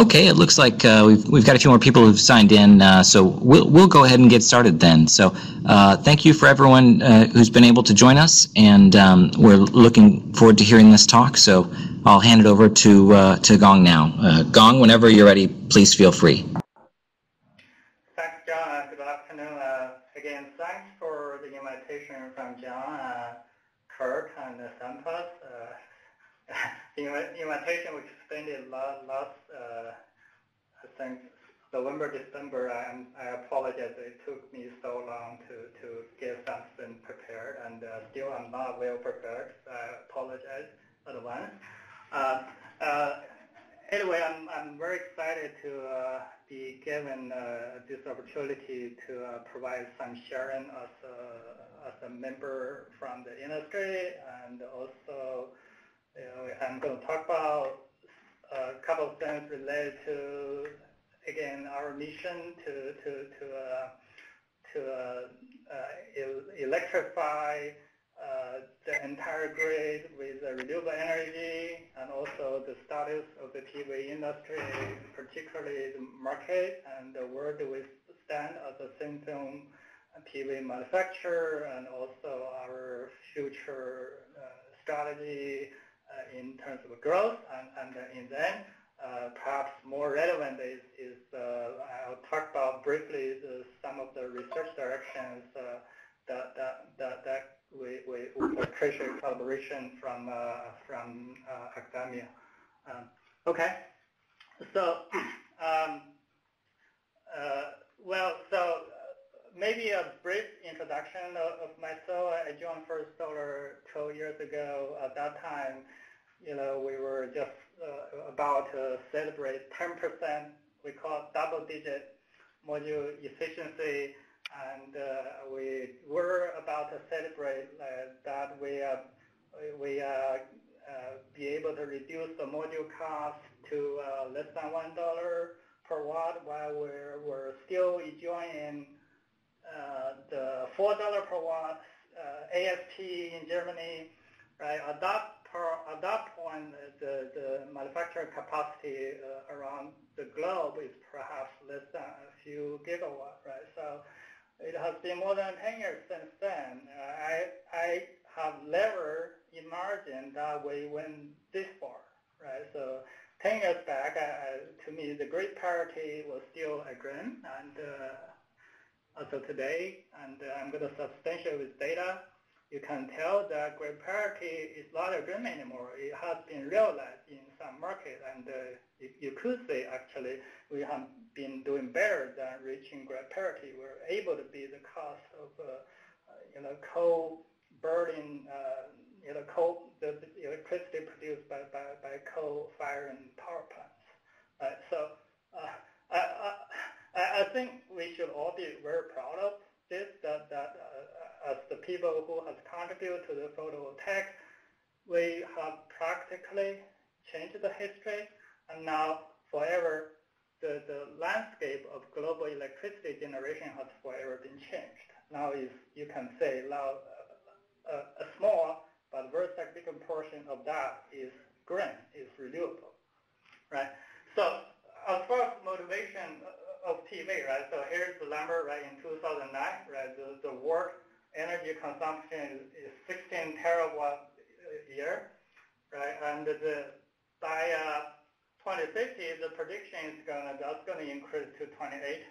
Okay, it looks like uh, we've, we've got a few more people who've signed in, uh, so we'll, we'll go ahead and get started then. So uh, thank you for everyone uh, who's been able to join us, and um, we're looking forward to hearing this talk. So I'll hand it over to, uh, to Gang now. Uh, Gang, whenever you're ready, please feel free. Thanks, John. Good afternoon. again, thanks for the invitation from John, Kurt, and Sampath. the invitation was extended last, last uh, I think, November, December. I, I apologize. It took me so long to, to get something prepared, and uh, still I'm not well prepared. I apologize advance. Uh, uh, anyway, I'm, I'm very excited to uh, be given uh, this opportunity to uh, provide some sharing as a, as a member from the industry and also you know, I'm going to talk about a couple of things related to, again, our mission to to to uh, to uh, uh, electrify uh, the entire grid with renewable energy, and also the status of the PV industry, particularly the market and where do we stand as a thin PV manufacturer, and also our future uh, strategy in terms of growth, and, and in then uh, perhaps more relevant is, is uh, I'll talk about briefly the, some of the research directions that, that, that, that we, we, we appreciate collaboration from, from academia. Um, okay, so um, well, so maybe a brief introduction of, of myself. I joined First Solar 12 years ago. At that time, you know, we were just uh, about to celebrate 10%, we call double-digit module efficiency, and uh, we were about to celebrate uh, that we uh, we uh, uh, be able to reduce the module cost to less than one dollar per watt, while we're we're still enjoying the four dollar per watt ASP in Germany, right? Adopt at that point, the, the manufacturing capacity uh, around the globe is perhaps less than a few gigawatt, right? So it has been more than 10 years since then. I, I have never imagined that we went this far, right? So 10 years back, to me, the grid parity was still a dream, and uh, so today, and uh, I'm going to substantiate with data, you can tell that grid parity is not a dream anymore. It has been realized in some markets, and uh, you, could say actually we have been doing better than reaching grid parity. We're able to beat the cost of uh, you know coal burning, uh, you know coal the, the, electricity produced by by, by coal firing power plants. Right. So uh, I, I I think we should all be very proud of this that that uh, as the people who have contributed to the photo photovoltaic, we have practically changed the history, and now forever the, the landscape of global electricity generation has forever been changed. Now is, you can say now a, a small but very significant portion of that is green, is renewable, right? So as far as motivation of PV, right? So here's the number, right? In 2009, right? The, the world energy consumption is 16 terawatt a year, right? And the, by uh, 2050, the prediction is gonna that's gonna increase to 28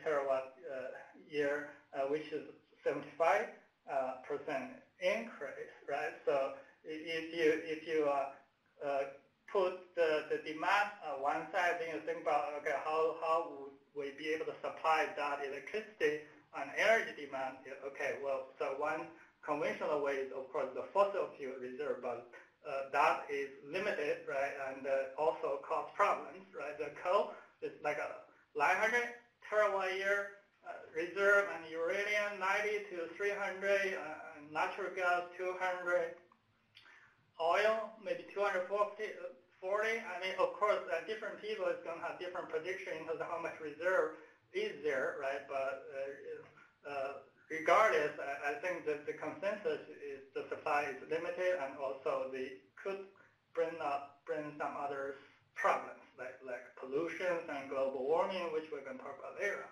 terawatt uh, year, uh, which is 75 uh, percent increase, right? So if you if you uh, uh, put the, the demand on one side, then you think about okay, how how would we be able to supply that electricity on energy demand, okay, well, so one conventional way is, of course, the fossil fuel reserve, but uh, that is limited, right, and uh, also cause problems, right? The coal is like a 900 terawatt year uh, reserve, and uranium 90 to 300, uh, natural gas 200, oil maybe 240. 40. I mean, of course, uh, different people is going to have different predictions of how much reserve easier, right? But uh, uh, regardless, I, I, think that the consensus is the supply is limited and also they could bring up bring some other problems like, like pollution and global warming, which we're going to talk about later.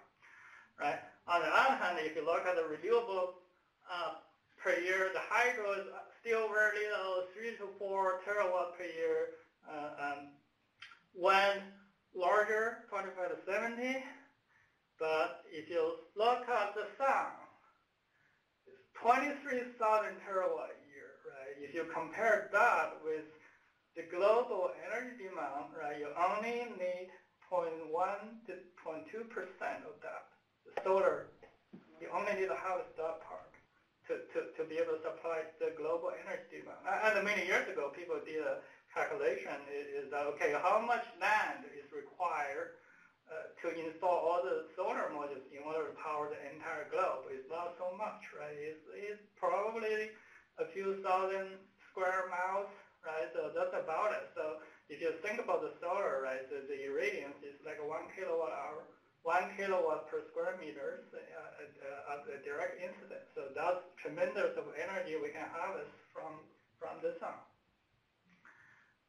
Right? On the other hand, if you look at the renewable uh, per year, the hydro is still very little, three to four terawatt per year. Uh, um, when larger, 25 to 70, but if you look at the sun, it's 23,000 terawatt year, right? If you compare that with the global energy demand, right, you only need 0.1 to 0.2 percent of that. The solar, you only need to have that part to, to, to be able to supply the global energy demand. And many years ago, people did a calculation is that, okay, how much land is required uh, to install all the solar modules in order to power the entire globe? It's not so much, right? It's, it's probably a few thousand square miles, right? So that's about it. So if you think about the solar, right, the, the irradiance is like one kilowatt hour, one kilowatt per square meter uh, uh, at the direct incidence. So that's tremendous of energy we can harvest from, from the sun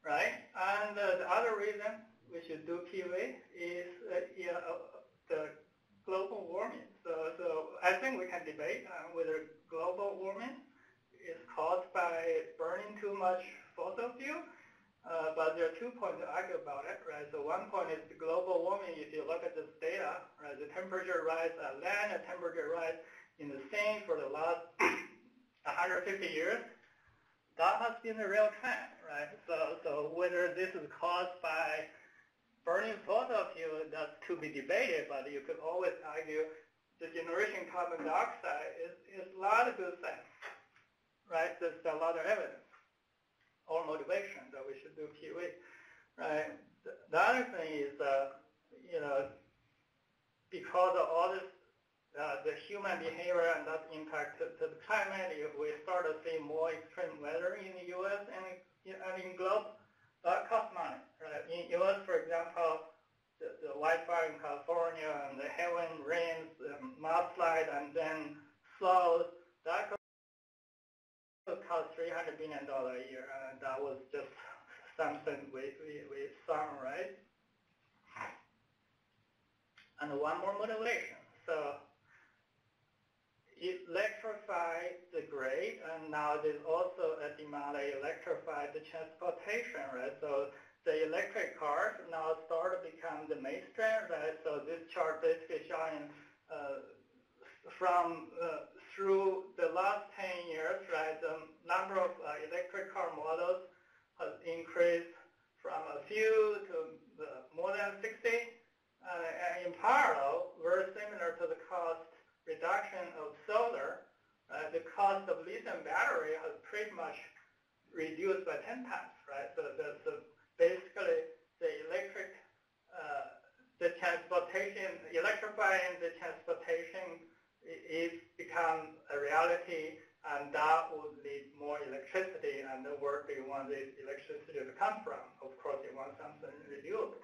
right? And uh, the other reason we should do PV is uh, yeah, uh, the global warming. So, so I think we can debate uh, whether global warming is caused by burning too much fossil fuel. Uh, but there are two points to argue about it, right? So one point is the global warming, if you look at this data, right, the temperature rise at land, the temperature rise in the same for the last 150 years, that has been a real trend right? So, so whether this is caused by burning fossil fuel, that's to be debated, but you could always argue the generation carbon dioxide is, is a good thing, right? There's a lot of evidence or motivation that we should do PV, right? The, the other thing is, uh, you know, because of all this uh, the human behavior and that impact to, to, the climate, we start to see more extreme weather in the U.S. and I mean, globe, that costs money, right? In U.S., for example, the, the wildfire in California and the heavy rains, the mudslide, and then floods, that could cost $300 billion a year, and that was just something we, we, we right? And one more motivation. So electrify the grid, and now there's also a demand to electrify the transportation, right? So the electric cars now start to become the mainstream, right? So this chart basically showing uh, from uh, through the last 10 years, right, the number of uh, electric car models has increased from a few to more than 60. Uh, and in parallel, very similar to the cost reduction of solar, uh, the cost of lithium battery has pretty much reduced by 10 times, right? So, the, so basically, the electric, uh, the transportation, electrifying the transportation is become a reality, and that would need more electricity, and where do you want this electricity to come from? Of course, you want something renewable.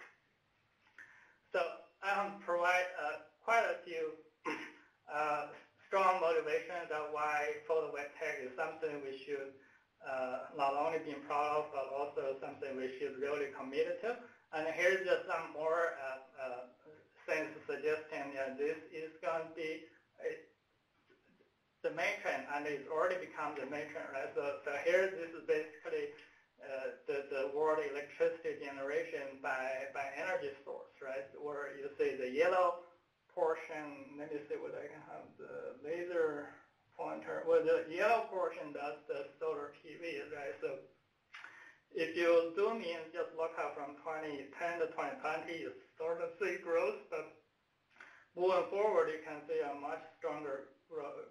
So I um, provide uh, quite a few uh, strong motivation that why photovoltaic is something we should uh, not only be proud of, but also something we should really commit to. And here's just some more uh, uh, things suggesting that this is going to be a, the main trend, and it's already become the main trend, right? So, so here, this is basically uh, the, the world electricity generation by, by energy source, right? Where you see the yellow portion, let me see what I can have the laser pointer. Well, the yellow portion, that's the solar PV, right? So if you zoom in, just look at from 2010 to 2020, you start to see growth, but moving forward, you can see a much stronger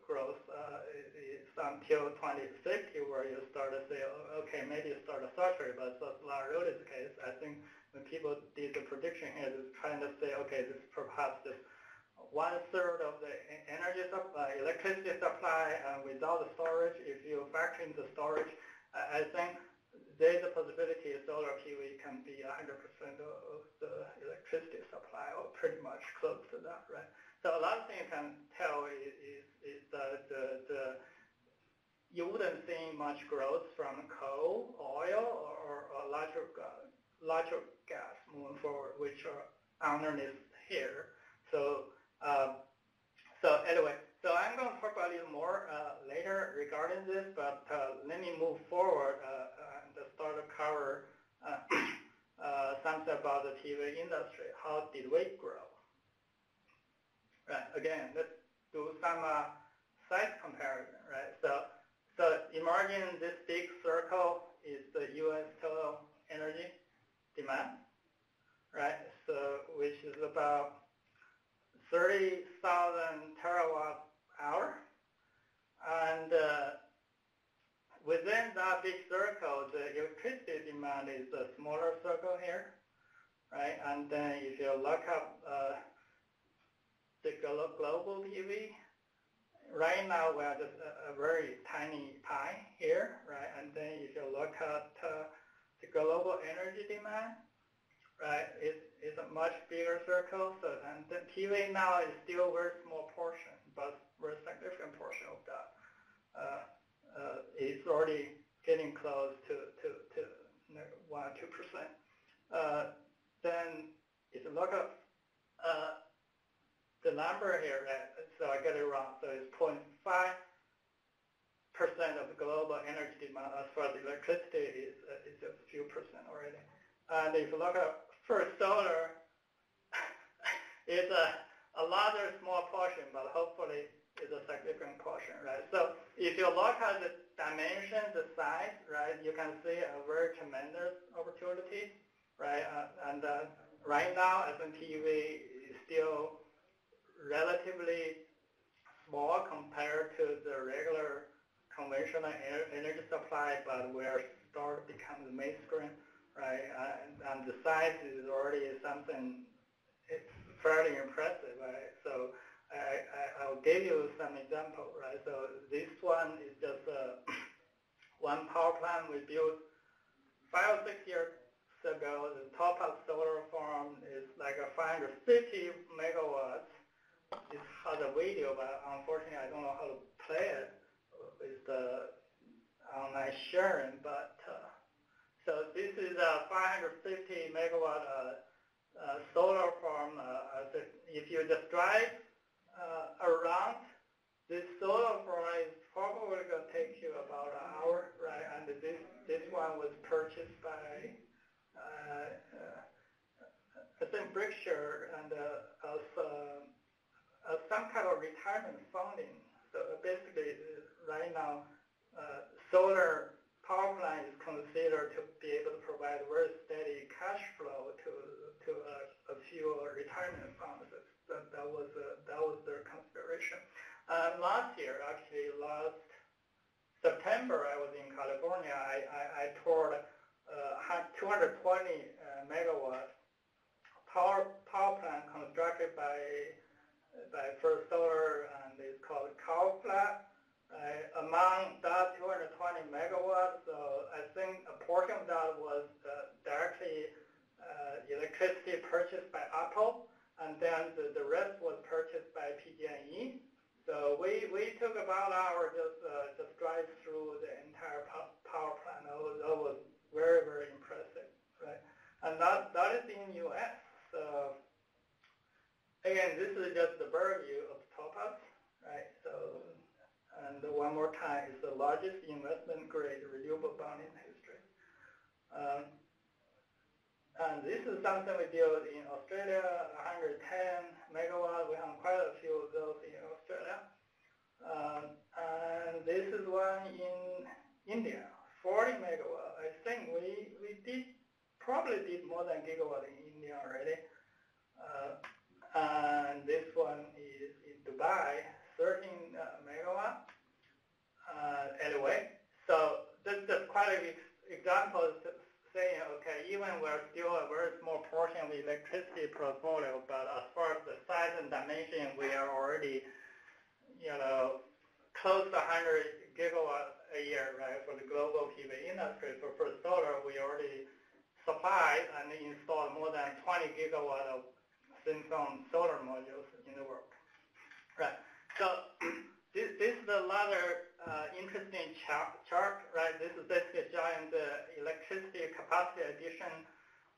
growth uh, it's until 2060 where you start to say, okay, maybe you start to saturate, but that's not really the case. I think when people did the prediction here, they're trying to say, okay, this perhaps this one third of the energy supply, electricity supply uh, without the storage. If you factor in the storage, I think there's a possibility solar PV can be 100% of the electricity supply or pretty much close to that, right? So a lot of things you can tell is, is, is that the, the, you wouldn't see much growth from coal, oil, or, or natural, natural gas moving forward, which are underneath here. So um, so anyway, so I'm going to talk about it more uh, later regarding this, but uh, let me move forward uh, and start to cover something about the PV industry. How did we grow? Right. Again, let's do some size comparison. Right. So, so imagine this big circle is the U.S. total energy demand, right? So which is about 30,000 terawatt hour. And uh, within that big circle, the electricity demand is a smaller circle here, right? And then if you look up uh, the global PV, right now we are just a, a, very tiny pie here, right? And then if you look at uh, the global energy demand, right, it's, a much bigger circle. So, and the PV now is still a very small portion, but very significant portion of that. Uh, uh, it's already getting close to, to, to 1 or 2%. Uh, then if you look at uh, the number here, uh, so I get it wrong, so it's 0.5 percent of the global energy demand as far as electricity is, uh, is a few percent already. And if you look at First solar, it's a, a rather small portion, but hopefully it's a significant portion, right? So if you look at the dimension, the size, right, you can see a very tremendous opportunity, right? Uh, and uh, right now, SMPV is still relatively small compared to the regular conventional energy supply, but we're starting to become the mainstream right? And, and the size is already something it's fairly impressive, right? So I, I, will give you some example, right? So this one is just uh, one power plant we built five or six years ago. The Topaz solar farm is like a 550 megawatts. It has a video, but unfortunately I don't know how to play it with the online sharing, but uh, so this is a 550 megawatt uh, uh, solar farm. Uh, if you just drive around, this solar farm is probably going to take you about an hour, right? And this this one was purchased by uh, I think Berkshire and uh, as, uh, as some kind of retirement funding. So basically, right now, solar power plant is considered to be able to provide very steady cash flow to to a, a few retirement funds. That, that was uh, that was their consideration. Uh, last year, actually, last September, I was in California. I I, I toured uh, 220 uh, megawatt power power plant constructed by by First Solar, and it's called Flat. Uh, among that 220 megawatts, so I think a portion of that was uh, directly uh, electricity purchased by Apple, and then the, the rest was purchased by PG&E. So we, we took about an hour just uh, just drive through the entire power plant. That was, that was very very impressive, right? And that that is in U.S. So again, this is just the bird view of Topaz, right? So and one more time, it's the largest investment-grade renewable bond in history. Um, and this is something we built in Australia, 110 megawatt. We have quite a few of those in Australia. Um, and this is one in India, 40 megawatt. I think we, we did probably did more than gigawatt in India already. Uh, and this one is in Dubai, 13 uh, megawatt. Anyway, so this is quite an example saying, okay, even we're still a very small portion of the electricity portfolio, but as far as the size and dimension, we are already, you know, close to 100 gigawatt a year, right, for the global PV industry. So for solar, we already supply and install more than 20 gigawatt of thin film solar modules in the world. Right. So this, this is another uh, interesting chart, chart, right? This is basically showing the electricity capacity addition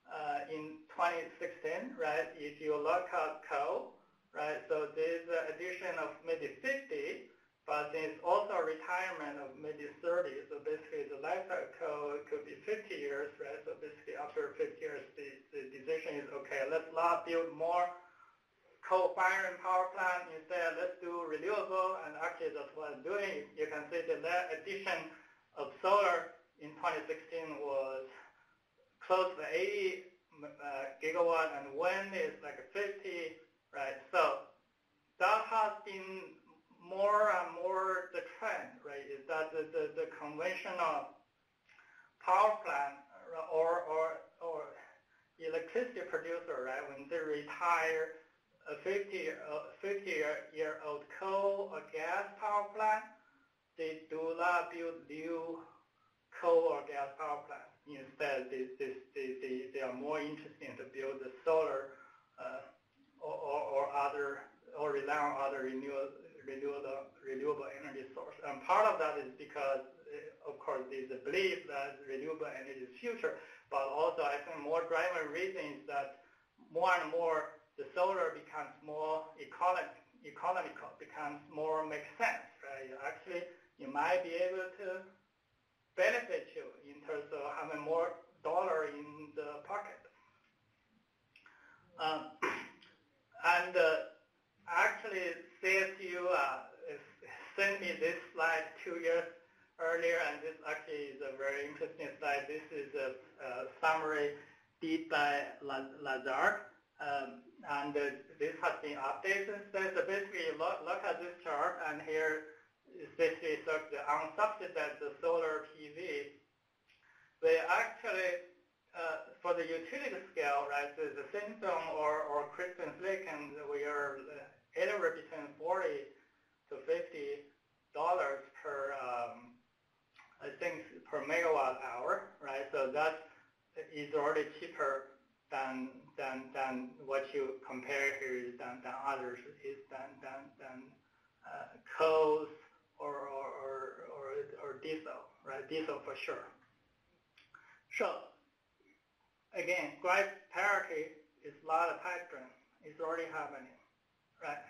uh, in 2016, right? If you look at coal, right? So there's an addition of maybe 50, but it's also a retirement of maybe 30. So basically the life cycle could be 50 years, right? So basically after 50 years, the, the decision is, okay, let's not build more coal-firing power plant. Instead, let's do renewable. And actually that's what I'm doing. You can see the net addition of solar in 2016 was close to 80 uh, gigawatt and wind is like 50, right? So that has been more and more the trend, right? Is that the, the, the conventional power plant or, or, or electricity producer, right? When they retire a 50, uh, 50 year, year old coal or gas power plant, they do not build new coal or gas power plant. Instead, they, they, they, they, are more interested to build the solar uh, or, or, other or rely on other renewable, renewable, renewable energy source. And part of that is because, uh, of course, there's a belief that renewable energy is future, but also I think more driving reason is that more and more the solar becomes more economic, economical, becomes more make sense, right? Actually, you might be able to benefit you in terms of having more dollar in the pocket. Um, and uh, actually, CSU uh, sent me this slide two years earlier, and this actually is a very interesting slide. This is a, a summary did by Lazard, um, and uh, this has been updated So basically, look, look at this chart, and here especially the unsubsidized solar PV, they actually, uh, for the utility scale, right, the, the thin film or, or crystalline silicon, we are uh, anywhere between 40 to 50 dollars per, um, I think, per megawatt hour, right? So that is already cheaper than than than what you compare here is than than others is than than than uh, coals or, or, or, or, diesel, right? Diesel for sure. So again, grid parity is not a dream. It's already happening, right?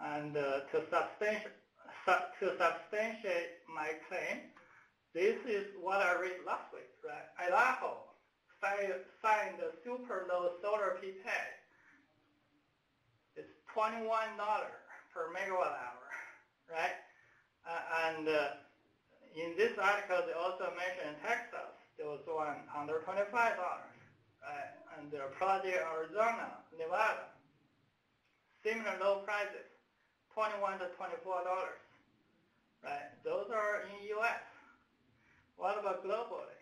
And uh, to, substantiate, to substantiate my claim, this is what I read last week, right? Idaho signed a super low solar PPA. It's $21 per megawatt hour, right? Uh, and uh, in this article, they also mentioned Texas. There was one under $25, right? And the project Arizona, Nevada, similar low prices, 21 to $24, right? Those are in U.S. What about globally?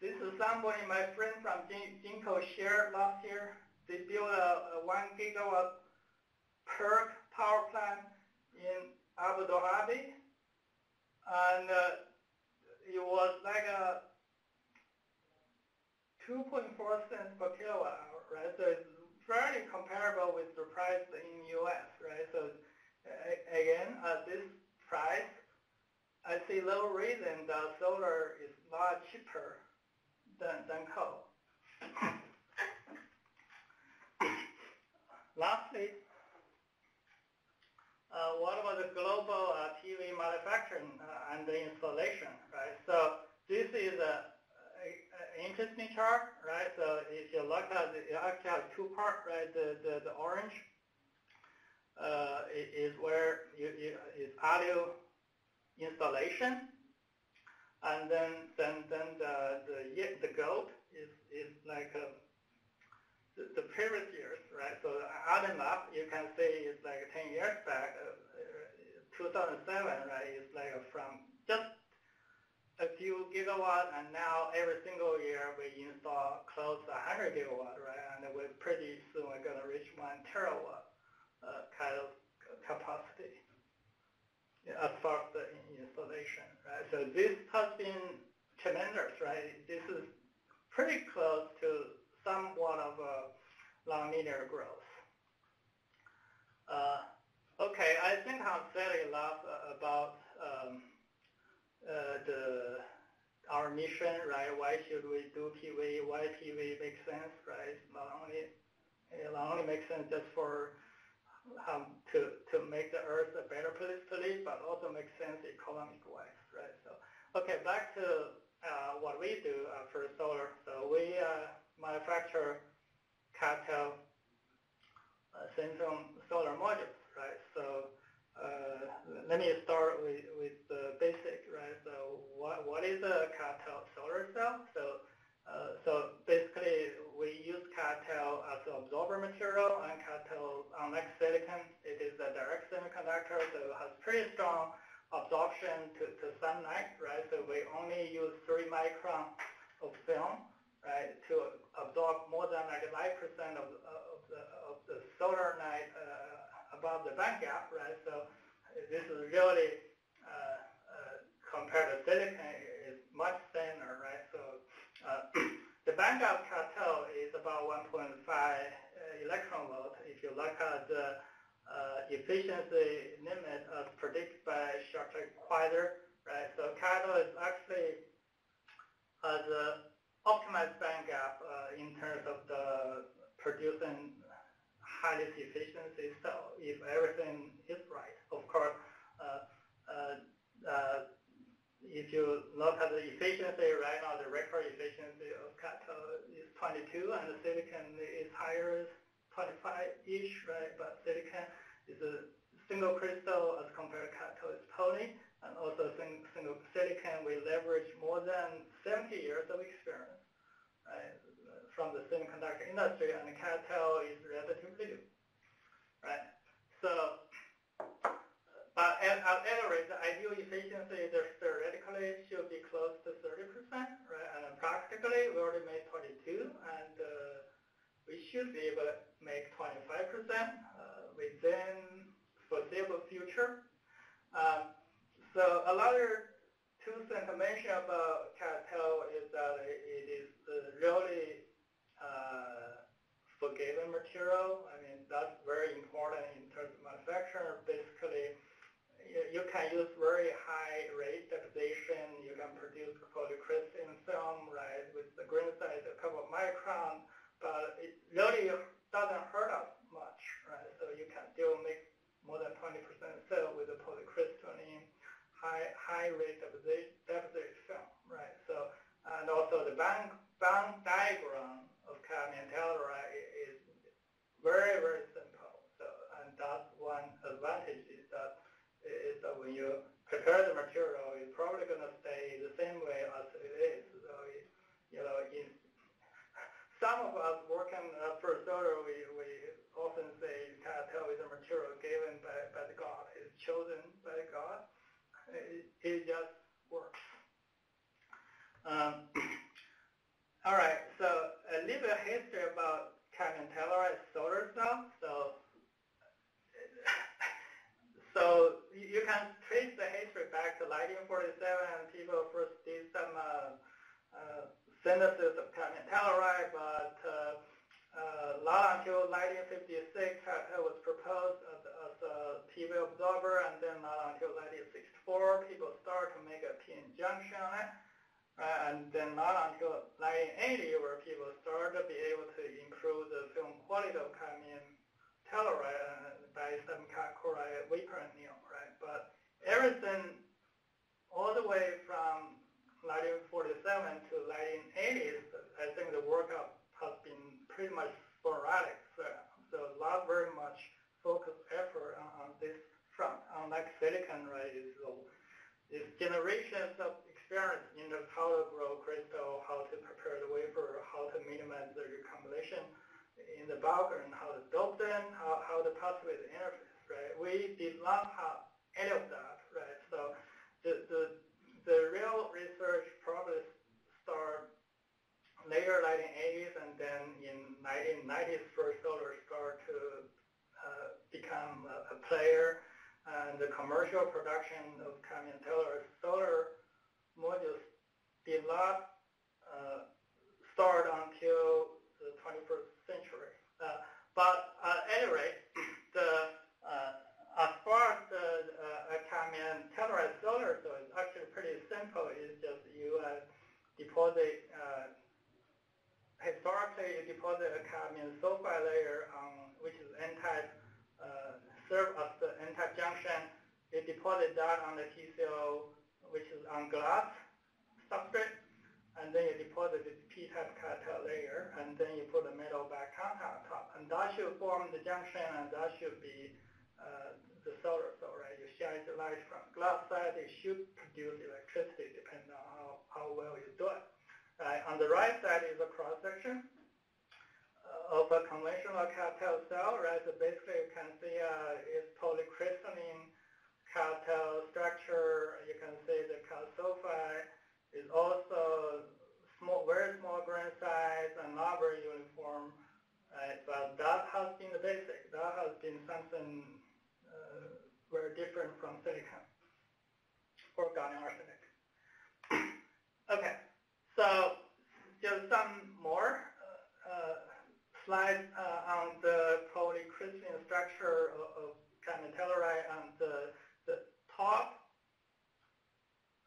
This is somebody, my friend from Jinko shared last year. They built a, a one gigawatt PERC power plant in Abu Dhabi, and uh, it was like a 2.4 cents per kilowatt hour, right? So it's fairly comparable with the price in U.S., right? So again, at this price, I see no reason that solar is not cheaper than, than coal. Lastly, uh, what about the global uh, PV manufacturing uh, and the installation, right? So this is a, interesting chart, right? So if you look at it, it actually has two parts, right? The, the, the orange uh, is where you, you, is audio installation, and then then then the the the gold is is like a, the, the previous years, right? So adding up, you can see it's like 10 years back, uh, 2007, right? It's like from just a few gigawatt, and now every single year we install close to 100 gigawatt, right? And we're pretty soon we're going to reach one terawatt uh, kind of capacity as far as the installation, right? So this has been tremendous, right? This is pretty close to somewhat of a nonlinear growth. Uh, okay, I think I've said enough uh, about um, uh, the our mission, right? Why should we do PV? Why PV makes sense, right? Not only it not only makes sense just for um, to to make the Earth a better place to live, but also make sense economic-wise, right? So, okay, back to uh, what we do uh, for solar. So we uh, manufacture CdTe uh, thin-film solar modules, right? So uh, let me start with, with the basic, right? So what, what is a CdTe solar cell? So uh, so basically, we use CdTe as an absorber material, and CdTe, unlike silicon, it is a direct semiconductor, so it has pretty strong absorption to, to sunlight, right? So we only use 3 micron of film, right, to absorb more than 95% of, of, the, of the solar light uh, above the band gap, right? So this is really, uh, uh, compared to silicon, is much thinner, right? So uh, the band gap CdTe is about 1.5 uh, electron volt. If you look at the uh, efficiency limit as predicted by Shockley-Queisser, right? So CdTe is actually has optimized band gap uh, in terms of the producing highest efficiency So if everything is right. Of course, uh, uh, uh if you look at the efficiency right now, the record efficiency of CdTe is 22, and the silicon is higher, 25-ish, right? But silicon is a single crystal as compared to its is poly, and also single silicon we leverage more than 70 years of experience, right? From the semiconductor industry, and CdTe is relatively new, right? So but at, at any rate, the ideal efficiency theoretically should be close to 30%, right? And practically, we already made 22, and uh, we should be able to make 25% uh, within foreseeable future. Um, so another two things to mention about CdTe is that it is really uh, forgiving material. I mean, that's very important in terms of manufacturing. Basically, you can use very high rate deposition. You can produce polycrystalline film, right, with the grain size a couple of microns, but it really doesn't hurt us much, right? So you can still make more than 20% cell with the polycrystalline high high rate deposition, deposit film, right? So and also the band band diagram of cadmium telluride is very very simple. So and that's one advantage is that is that when you prepare the material, production of cadmium telluride solar modules did not uh, start until the 21st century. Uh, but at any rate, the, uh, as far as the uh, cadmium telluride solar, so it's actually pretty simple. It's just you uh, deposit, uh, historically you deposit a cadmium sulfide layer on, which is N-type uh, serve as the N-type junction. You deposit that on the TCO, which is on glass substrate, and then you deposit this P-type catalytic layer, and then you put the metal back contact on top. And that should form the junction, and that should be uh, the solar cell, right? You shine the light from glass side, it should produce electricity depending on how, how well you do it. On the right side is a cross section of a conventional CdTe cell, right? So basically you can see uh, it's polycrystalline CdTe structure. You can see the calcified is also small, very small grain size and not very uniform. Right? But that has been the basic. That has been something uh, very different from silicon or gallium arsenide. okay, so just some more. Uh, slide uh, on the polycrystalline structure of, of the, the top,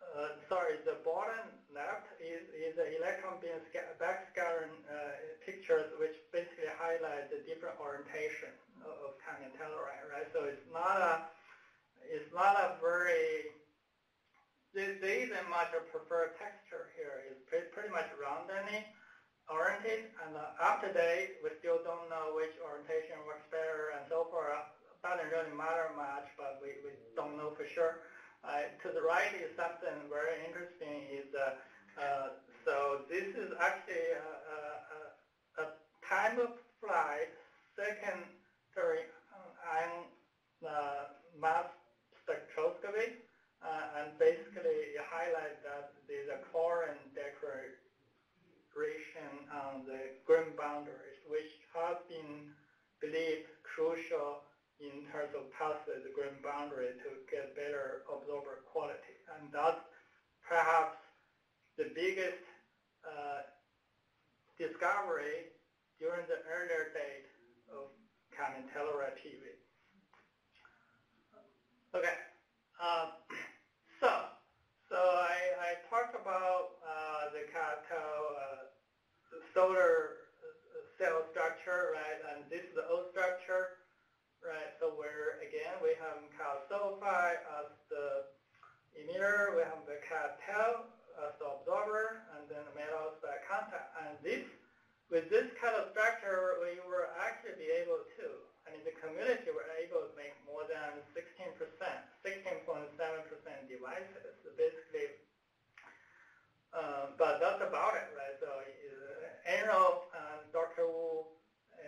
uh, sorry, the bottom left is, is the electron beam backscattering uh, pictures which basically highlight the different orientation of, cadmium telluride, right? So it's not a, it's not a very, there, isn't much a preferred texture here. It's pretty, pretty much rounding oriented, and uh, after that, we still don't know which orientation works better and so forth. Doesn't really matter much, but we, we don't know for sure. Uh, to the right is something very interesting. Is uh, uh so this is actually a, a, a time of flight secondary ion uh, mass spectroscopy, uh, and basically it highlights that there's a chlorine decorated on the grain boundaries, which has been believed crucial in terms of passing the grain boundary to get better absorber quality. And that's perhaps the biggest uh, discovery during the earlier date of cadmium telluride PV. Okay, uh, so so I, I talked about uh, the CdTe uh, solar uh, cell structure, right? And this is the old structure, where again we have calcified as the emitter, we have the CdTe as the absorber, and then the metals by contact. And this, with this kind of structure, we were actually be able to I mean the community, we're able to make more than 16%, 16.7% devices. Basically, uh, but that's about it, right? So uh, NREL and Dr. Wu, uh,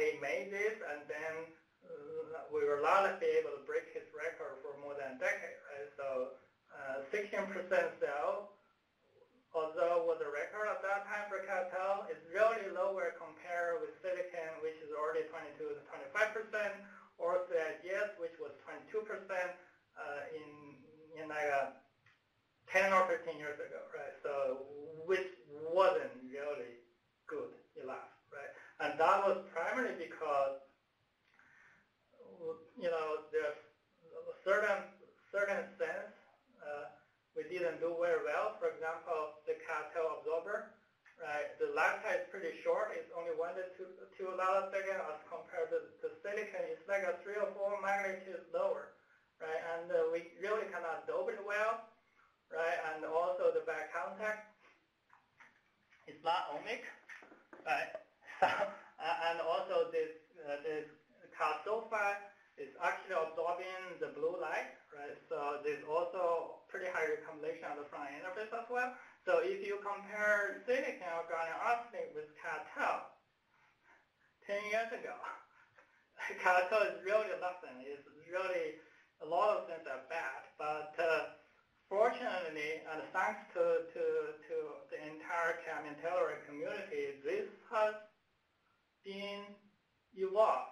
he made this, and then uh, we were allowed to be able to break his record for more than a decade, right? So 16% uh, cell although was a record at that time for CdTe, is really lower compared with silicon, which is already 22 to 25%, or CIGS, which was 22% uh, in, in like a 10 or 15 years ago, right? So, which wasn't really good enough, right? And that was primarily because, you know, there's certain certain sense uh, we didn't do very well. For example, the CdTe absorber, right? The lifetime is pretty short. It's only one to two, two nanosecond as compared to, to silicon. It's like a three or four magnitude lower, right? And uh, we really cannot dope it well, right? And also the back contact is not ohmic, right? So, and also this, uh, this calcified is actually absorbing the blue light, right? So there's also pretty high recombination on the front interface as well. So if you compare silicon or gallium arsenide with CdTe 10 years ago, CdTe is really nothing. It's really, a lot of things are bad. But uh, fortunately, and thanks to, to, to the entire cadmium telluride community, this has been evolved.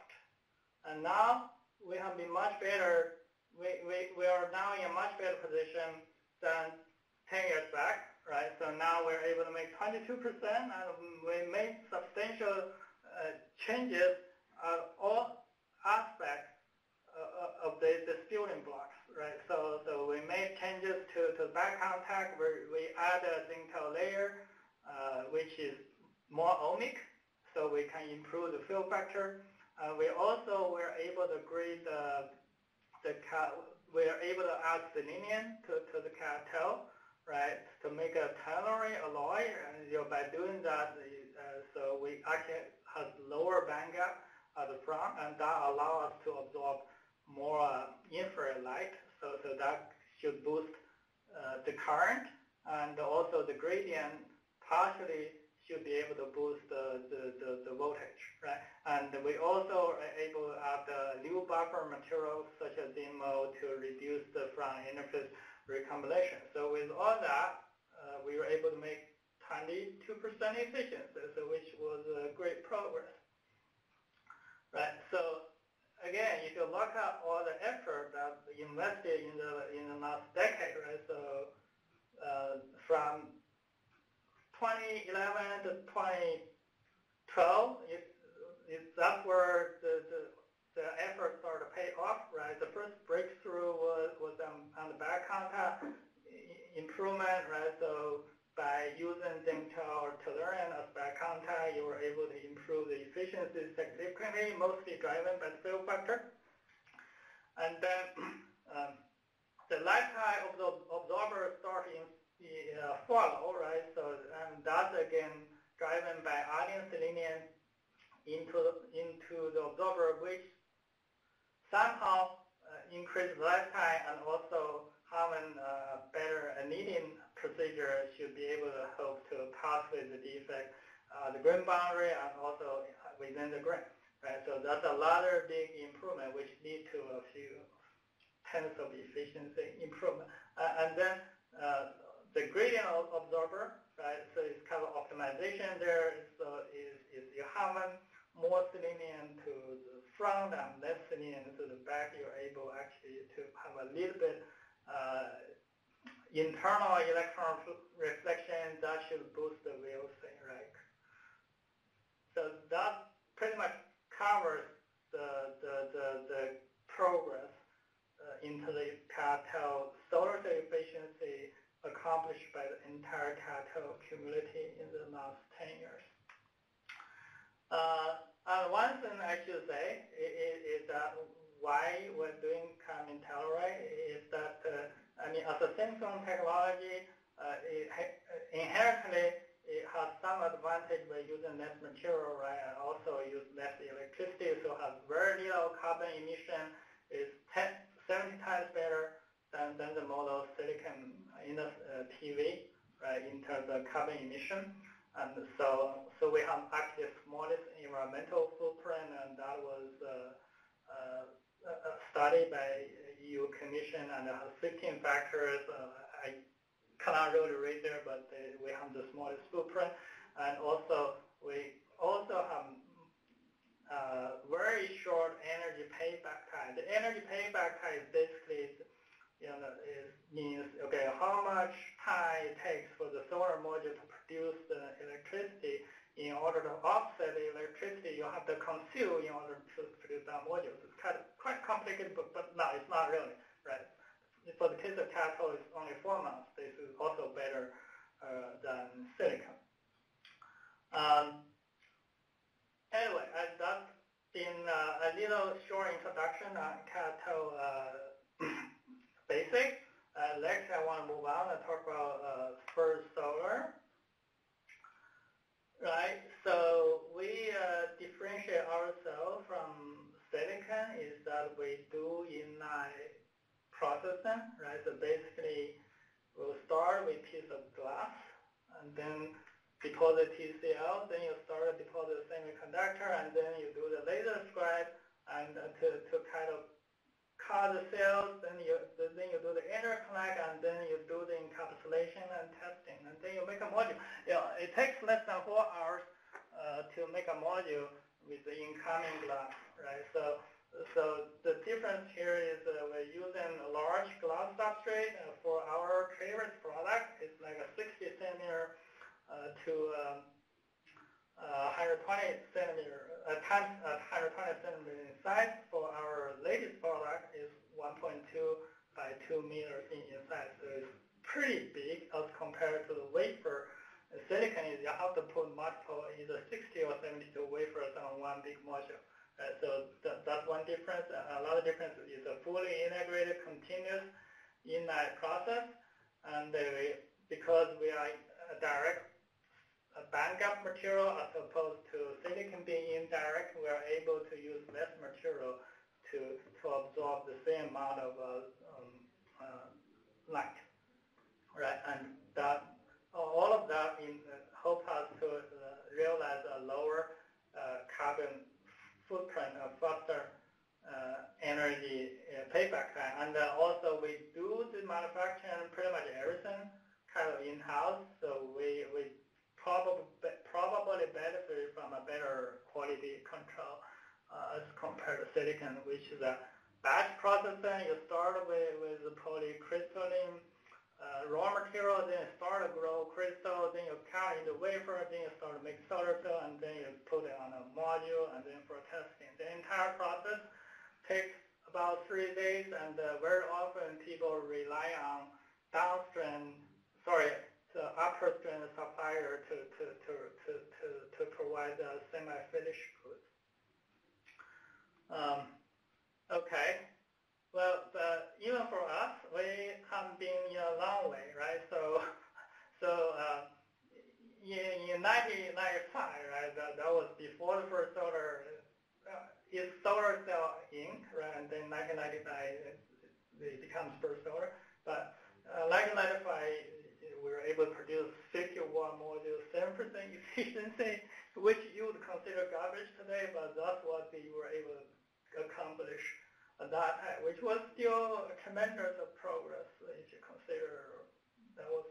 And now we have been much better. We, we, we are now in a much better position than 10 years back, right? So now we're able to make 22%, and we made substantial uh, changes of all aspects uh, of the, the building blocks, right? So, so we made changes to contact where we add a zinc layer, uh, which is more ohmic, so we can improve the fill factor Uh, we also were able to grade the, the we are able to add selenium to, to the CdTe, right, to make a ternary alloy. And you know, by doing that, uh, so we actually have lower band gap at the front, and that allow us to absorb more uh, infrared light. So, so that should boost uh, the current, and also the gradient partially should be able to boost the, the, the, the, voltage, right? And we also are able to add the new buffer materials such as ZINMO to reduce the front interface recombination. So with all that, uh, we were able to make 22% efficiency, so which was a great progress. Right, so again, if you look at all the effort that invested in the in the last decade, right? So uh, from 2011 to 2012, it, it, that's where the, the, the effort started to pay off, right? The first breakthrough was, was on, on the back contact improvement, right? So by using or Tellurian as contact, you were able to improve the efficiency significantly, mostly driven by the fill factor. And then um, the lifetime of the absorber starting uh, follow, right? So and that's again driven by adding selenium into into the absorber, which somehow uh, increase lifetime and also having a better annealing procedure should be able to help to pass with the defect, uh, the grain boundary and also within the grain. Right? So that's a rather big improvement which lead to a few tens of efficiency improvement. Uh, and then uh, the gradient absorber, right? So it's kind of optimization there. So is, is you have more selenium to the front and less selenium to the back, you're able actually to have a little bit uh, internal electron reflection that should boost the VOC, right? So that pretty much covers the, the, the, the progress uh, into the CdTe solar efficiency accomplished by the entire CdTe community in the last 10 years. Uh, and one thing I should say is, is that why we're doing Cadmium telluride is that, uh, I mean, as a thin-film technology, uh, it inherently it has some advantage by using less material, right, and also use less electricity, so has very little carbon emission, is 10, 70 times better than, than the model silicon in the uh, PV, right, in terms of carbon emission. And so, so we have actually the smallest environmental footprint, and that was uh, uh, a study by Commission, and has 15 factors. Uh, I cannot really read there, but we have the smallest footprint, and also we also have uh, very short energy payback time. The energy payback time is basically you know, it means, okay, how much time it takes for the solar module to produce the electricity in order to offset the electricity you have to consume in order to produce that module. It's kind of quite complicated, but, but no, it's not really, right? For the case of CdTe, it's only four months. This is also better uh, than silicon. Um, anyway, that's been uh, a little short introduction on CdTe uh, basic. Uh, next, I want to move on and talk about uh, First Solar. Right, so we uh, differentiate ourselves from silicon is that we do inline processing, right? So basically, we'll start with piece of glass, and then deposit TCO, then you start to deposit semiconductor, and then you do the laser scribe, and uh, to, to kind of cut the cells, then you then you do the interconnect, and then you do the encapsulation and testing, and then you make a module. Know, it takes less than four hours uh, to make a module with the incoming glass, right? So so the difference here is uh, we're using a large glass substrate uh, for our Traverse product. It's like a 60 centimeter uh, to um, uh, 120 centimeter, uh, times uh, 120 centimeter in size for our latest product is 1.2 by 2 meters in, size. So it's pretty big as compared to the wafer. Silicon is you have to put multiple, either 60 or 72 wafers on one big module. Uh, so th that's one difference. A lot of difference is a fully integrated continuous inline process. And because we are a direct a band gap material as opposed to silicon being indirect, we are able to use less material to, to absorb the same amount of uh, um, uh, light. Right, and that all of that in, uh, help us to uh, realize a lower uh, carbon footprint, a faster uh, energy payback time. And also we do the manufacturing pretty much everything kind of in-house, so we, we probably, probably benefit from a better quality control uh, as compared to silicon, which is a batch processing. You start with, with the polycrystalline uh, raw material, then you start to grow crystal, then you count in the wafer, then you start to make solar cell, and then you put it on a module, and then for testing. The entire process takes about three days, and uh, very often people rely on downstream, sorry, the upstream supplier to, to, to, to, to, to provide the semi-finished goods. Um, okay. Well, but even for us, we have been a long way, right? So, so uh, in, in 1995, right, that, that was before the first solar, uh, is Solar Cell Inc., right? And then 1999, it, it becomes First Solar. But uh, 1995, we were able to produce 50 watt module, 7% efficiency, which you would consider garbage today, but that's what we were able to accomplish that time, which was still a tremendous progress if you consider that was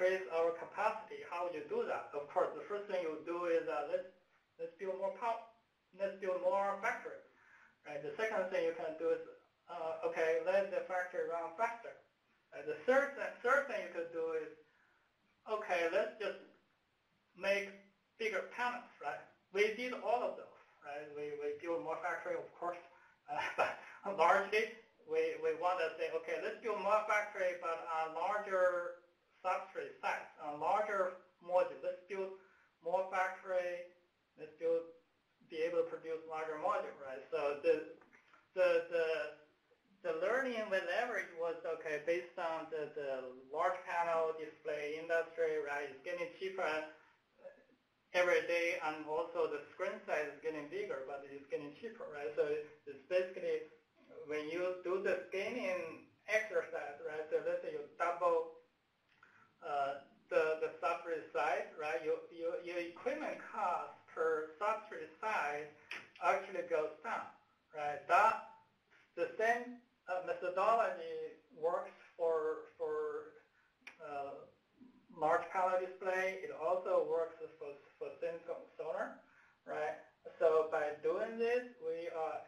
increase our capacity. How would you do that? Of course, the first thing you do is uh, let's let's build more power, let's build more factories, right? The second thing you can do is uh, okay, let the factory run faster. The third th third thing you could do is okay, let's just make bigger panels, right? We did all of those, right? We we build more factory, of course, uh, but largely we, we want to say, okay, let's build more factory, but larger substrate size, on larger module. Let's build more factory. Let's build, be able to produce larger module, right? So the, the, the, the learning with leverage was, okay, based on the, the large panel display industry, right, it's getting cheaper every day, and also the screen size is getting bigger, but it's getting cheaper, right? So it's basically when you do the scaling exercise, right, so let's say you double uh, the, the substrate size, right? Your, your, your equipment cost per substrate size actually goes down, right? That, the same uh, methodology works for, for uh, large color display. It also works for, for silicon sonar, right? So by doing this, we are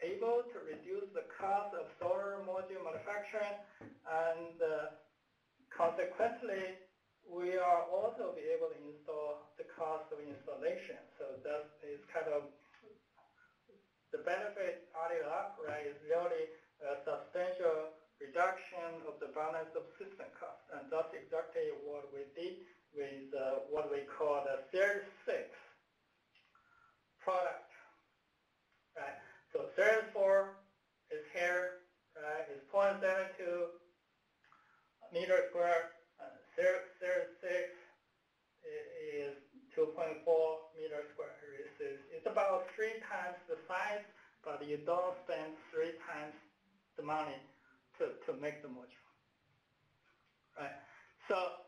able to reduce the cost of solar module manufacturing and uh, consequently, we are also be able to install the cost of installation. So that is kind of the benefit added up, right, is really a substantial reduction of the balance of system cost. And that's exactly what we did with uh, what we call the Series 6 product, right? So Series 4 is here, right, is 0.72 meter square. Uh, Series, Series 6 is 2.4 meter square. It's, it's about three times the size, but you don't spend three times the money to, to make the module. Right. So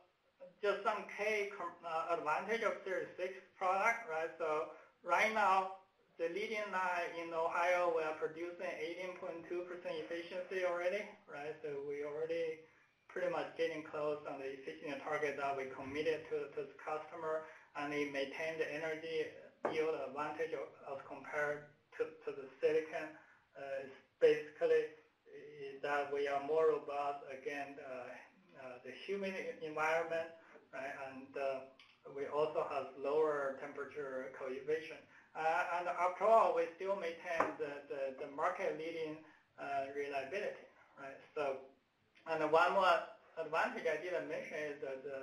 just some key uh, advantage of Series 6 product, right? So right now, the leading line in Ohio, we are producing 18.2% efficiency already, right? So we already pretty much getting close on the efficiency target that we committed to, to the customer, and the energy yield advantage as compared to, to the silicon. Uh, it's basically that we are more robust against uh, uh, the humid environment, right? And uh, we also have lower temperature coefficient. And after all, we still maintain the, the, the market leading uh, reliability, right? So, and one more advantage I didn't mention is that the,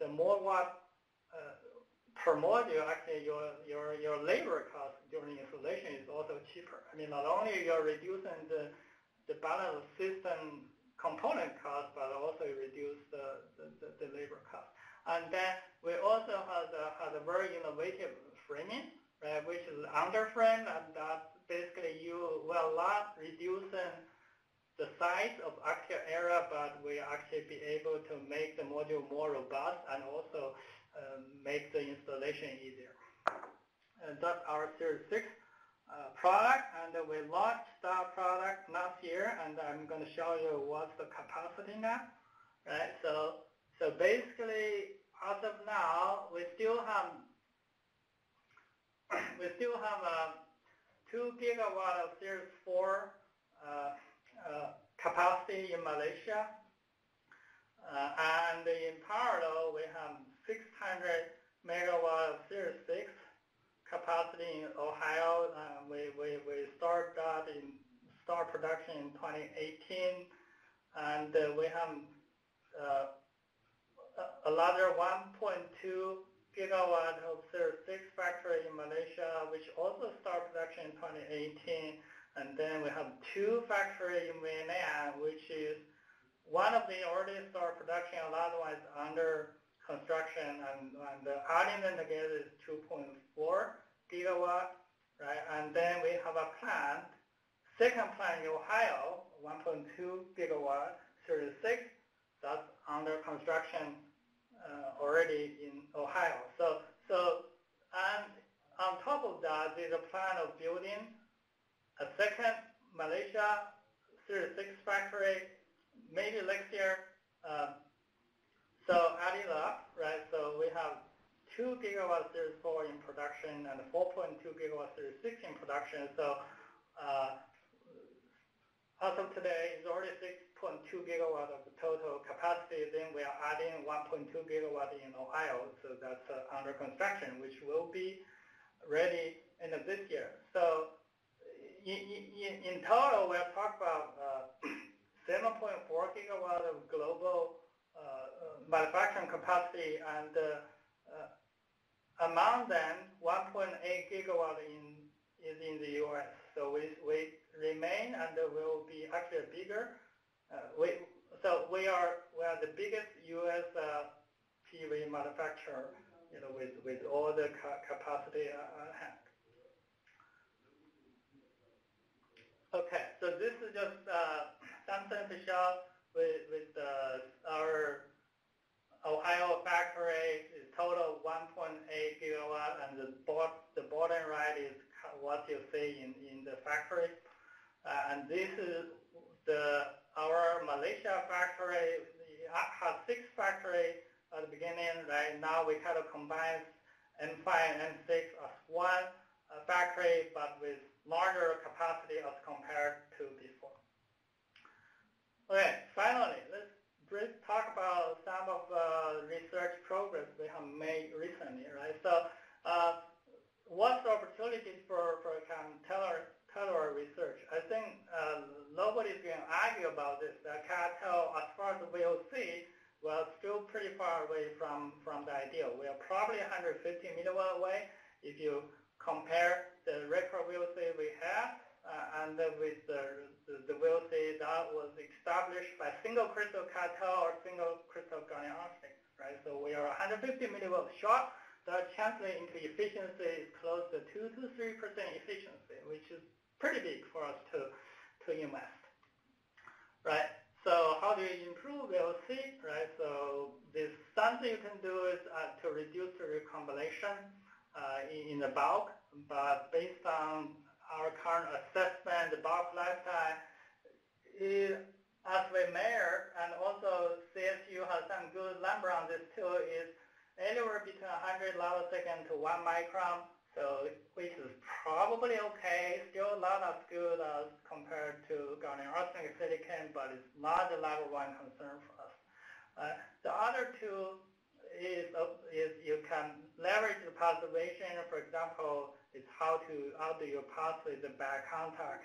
the more watt per module, actually your, your, your labor cost during installation is also cheaper. I mean, not only you're reducing the, the balance system component cost, but also you reduce the, the, the, labor cost. And then we also have a, a very innovative framing, right, which is underframe, and that basically you will not reducing the size of active area, but we actually be able to make the module more robust and also um, make the installation easier. And that's our Series 6 uh, product, and we launched that product last year, and I'm going to show you what's the capacity now. Right, so so basically, as of now, we still have we still have a two gigawatt of Series 4 uh, uh, capacity in Malaysia, uh, and in parallel, we have 600 megawatt Series 6 capacity in Ohio. Uh, we, we, we start that in start production in 2018, and uh, we have uh, another 1.2 gigawatt of Series 6 factory in Malaysia, which also start production in 2018. And then we have two factory in Vietnam, which is one of the already start production, another one is under construction, and, and adding them together is 2.4 gigawatt, right? And then we have a plant, second plant in Ohio, 1.2 gigawatt, Series 6, that's under construction uh, already in Ohio. So, so and on top of that, there's a plan of building a second Malaysia Series 6 factory, maybe next year. Um, so adding up, right? So we have 2 gigawatt Series 4 in production and 4.2 gigawatt Series 6 in production. So uh, as of today, it's already 6.2 gigawatt of the total capacity. Then we are adding 1.2 gigawatt in Ohio. So that's uh, under construction, which will be ready end of this year. So in, in, total, we are talking about uh, 7.4 gigawatt of global uh, uh, manufacturing capacity, and uh, among them, 1.8 gigawatt in is in the U.S. So we we remain and will be actually bigger. we so we are we are the biggest U.S. PV manufacturer, you know, with with all the ca capacity on hand. Okay, so this is just uh, something to show with, with uh, our Ohio factory is total 1.8 gigawatt, and the, board, the bottom right is what you see in, in the factory. Uh, and this is the our Malaysia factory has six factory at the beginning. Right now we kind of combine N5 and N6 as one uh, factory, but with larger capacity as compared to before. Okay, finally, let's talk about some of the research progress we have made recently, right? So uh, what's the opportunity for, for kind of research? I think uh, nobody's going to argue about this. The CdTe, as far as we'll see, we're still pretty far away from, from the ideal. We are probably 150 milliwatt away. If you compare the record VOC we have uh, and with the, the, the that was established by single crystal CdTe or single crystal gallium arsenide, right? So we are 150 milliwatt short. That translates into efficiency is close to 2 to 3% efficiency, which is pretty big for us to, to invest, right? So how do you improve VOC, right? So this something you can do is uh, to reduce the recombination uh, in, in, the bulk, but based on our current assessment, bulk lifetime, is, as we measure, and also CSU has some good number on this too, is anywhere between 100 nanosecond to 1 micron so which is probably okay, still not as good as compared to gallium arsenide silicon, but it's not the level one concern for us. Uh, the other two is, uh, is you can leverage the passivation. For example, is how to how do you pass the back contact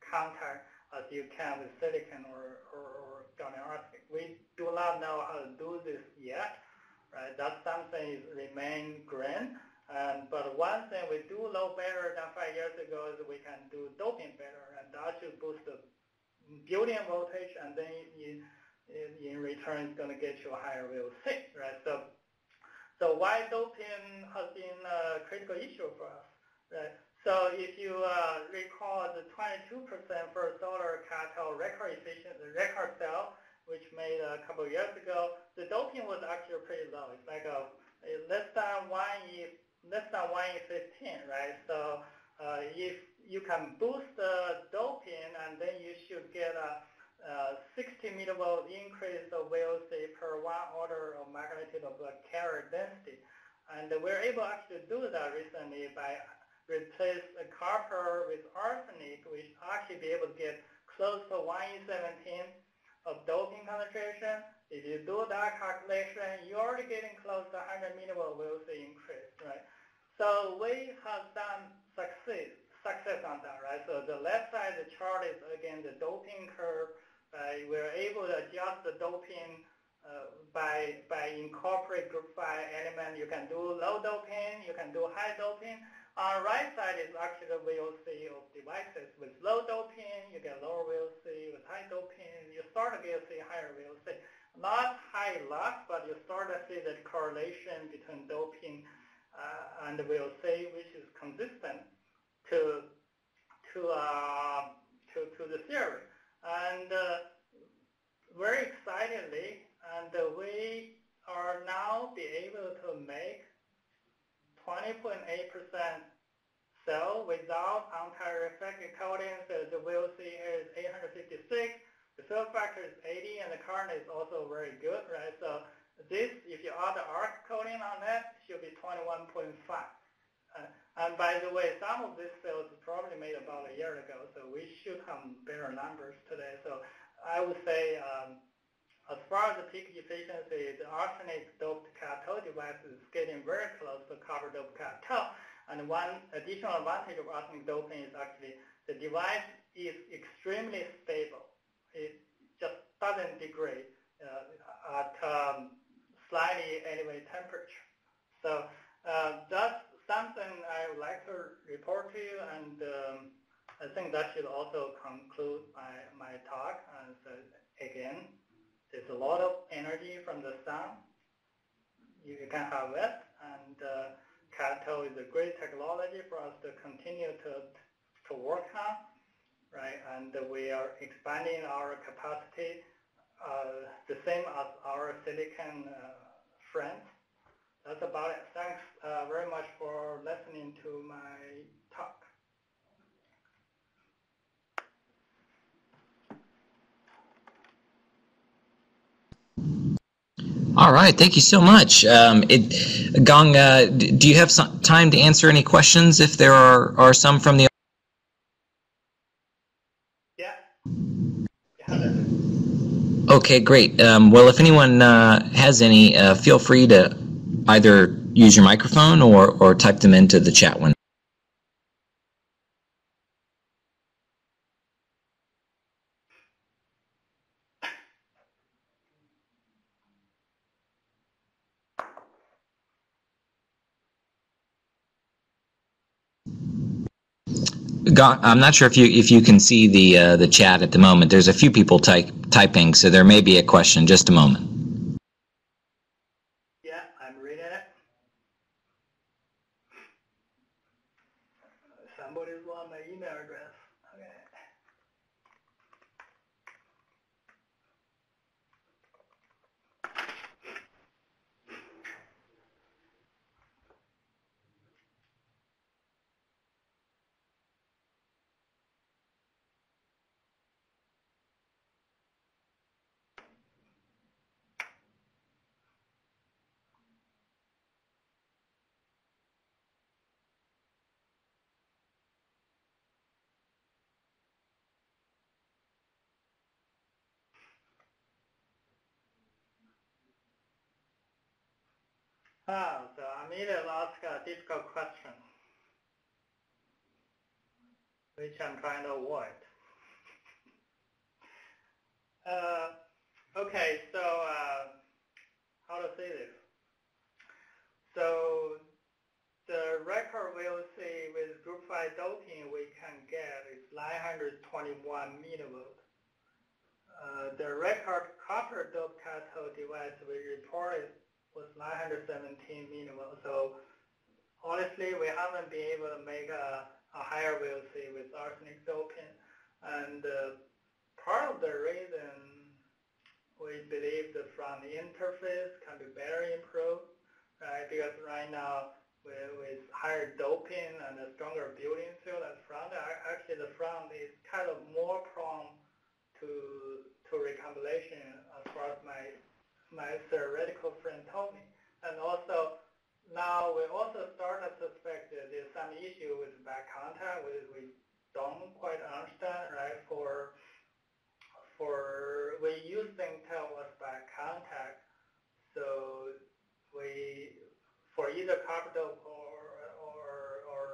contact as you can with silicon or, or, or gallium arsenide. We do not know how to do this yet. Right? That's something remain green. Um, but one thing we do know better than five years ago is we can do doping better, and that should boost the built-in voltage, and then in, in return, it's going to get you a higher VOC, right? So, so why doping has been a critical issue for us, right? So if you uh, recall the 22% for solar CdTe record efficient, the record cell, which made a couple of years ago, the doping was actually pretty low. It's like a, less than one if less than 1 in 15, right? So uh, if you can boost the doping, and then you should get a, a 60 millivolt increase of VOC per one order of magnitude of the carrier density. And we're able actually to do that recently by replace the copper with arsenic, which actually be able to get close to 1 E17 of doping concentration. If you do that calculation, you're already getting close to 100 millivolt VOC increase, right? So we have done success success on that, right? So the left side of the chart is again the doping curve. Right? We're able to adjust the doping uh, by by incorporate group five element. You can do low doping, you can do high doping. On right side is actually the VOC of devices. With low doping, you get lower VOC. With high doping, you start to get see higher VOC. Not high lux, but you start to see the correlation between doping uh, and we'll which is consistent to to uh, to to the theory. And uh, very excitedly, and we are now be able to make 20.8% cell without anti-reflective coating. So the here is 856. The fill factor is 80, and the current is also very good, right? So this, if you add the arc coating on that, should be 21.5. And by the way, some of these cells probably made about a year ago, so we should have better numbers today. So I would say, um, as far as the peak efficiency, the arsenic doped CdTe device is getting very close to copper doped CdTe. And one additional advantage of arsenic doping is actually the device is extremely stable. It just doesn't degrade uh, at um, slightly elevated temperature. So uh, that's something Report to you, and um, I think that should also conclude my, my talk. And so again, there's a lot of energy from the sun. You, can harvest, and uh, is a great technology for us to continue to, to work on, right? And we are expanding our capacity uh, the same as our silicon uh, friends. That's about it. Thanks uh, very much for listening to my talk. All right, thank you so much. Um, it, Gong, uh, do you have some time to answer any questions if there are, are some from the Yeah. Okay, great. Um, well, if anyone uh, has any, uh, feel free to either use your microphone or, or type them into the chat window. I'm not sure if you if you can see the uh, the chat at the moment. There's a few people type, typing, so there may be a question. Just a moment. Ah, so Amelia asked a difficult question, which I'm trying to avoid. uh, okay, so uh, how to say this? So the record VOC with group 5 doping we can get is 921 millivolt. Uh, the record copper dope CdTe device we reported was 917 minimum. So honestly, we haven't been able to make a, a higher VOC with arsenic doping. And uh, part of the reason we believe the front interface can be better improved, right? Because right now, with, with higher doping and a stronger built-in field at front, actually the front is kind of more prone to to recombination as far as my my theoretical friend told me. And also, now we also start to suspect that there's some issue with back contact we, we don't quite understand, right? For for we use Intel as back contact, so we for either copper dope or or or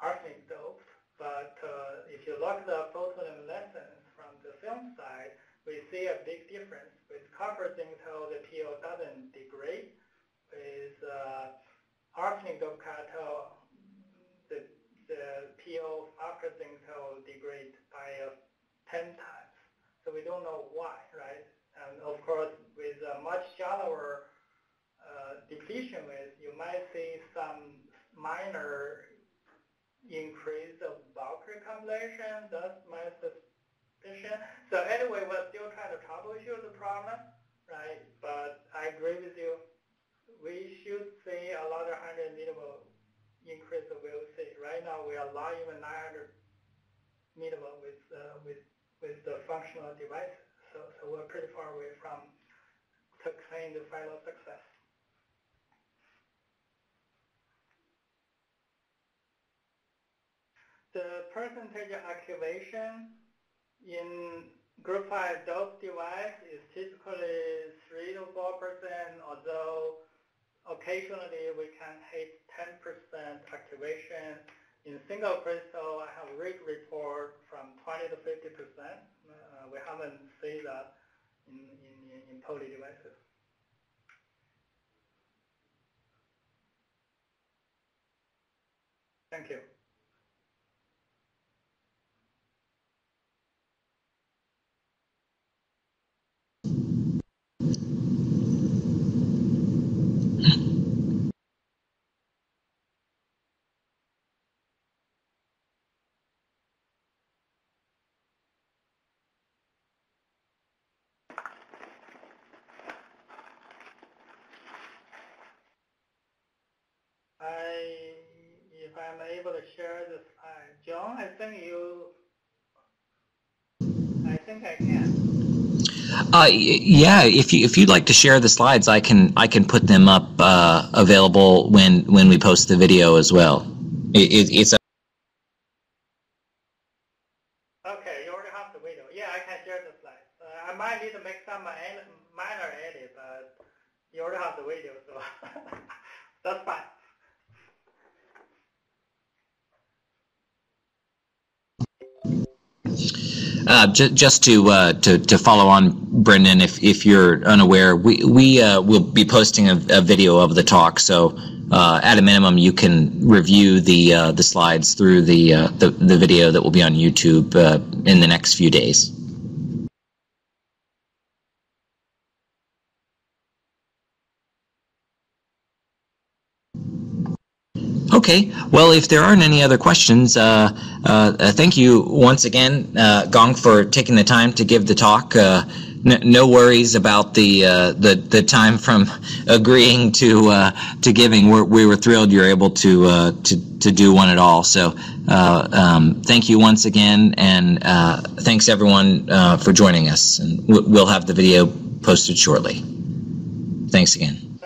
arsenic dope. But uh, if you look at the photoluminescence from the film side, we see a big difference copper zinc tow, the PO doesn't degrade. With uh, arsenic dope CdTe, the, the PO after zinc tow degrades by uh, 10 times. So we don't know why, right? And of course, with a much shallower uh, depletion width, you might see some minor increase of bulk recombination. That's my So anyway, we're still trying to troubleshoot the problem right? But I agree with you. We should see a lot of 100 minimal increase of VOC. Right now, we are not even 900 minimal with uh, with with the functional devices. So, so we're pretty far away from to claim the final success. The percentage activation in Group 5 dope device is typically 3 to 4%, although occasionally we can hit 10% activation. In single crystal, I have read report from 20 to 50%. Uh, we haven't seen that in, in, in poly devices. Thank you. I'm able to share the slide. John, I think you, I think I can. Uh, yeah, if you if you'd like to share the slides, I can I can put them up uh, available when when we post the video as well. It, it, it's a okay. You already have the video. Yeah, I can share the slides. Uh, I might need to make some you already have the video, so that's fine. Uh, j- just to, uh, to to follow on, Brendan, if if you're unaware, we we uh, will be posting a, a, video of the talk. So uh, at a minimum, you can review the uh, the slides through the, uh, the, the video that will be on YouTube in the next few days. Okay, well, if there aren't any other questions, uh, uh, uh thank you once again, uh, Gong, for taking the time to give the talk. Uh, no worries about the uh, the the time from agreeing to to giving. We're, we were thrilled you're able to to to do one at all. So um, thank you once again, and thanks everyone for joining us. And we'll have the video posted shortly. Thanks again.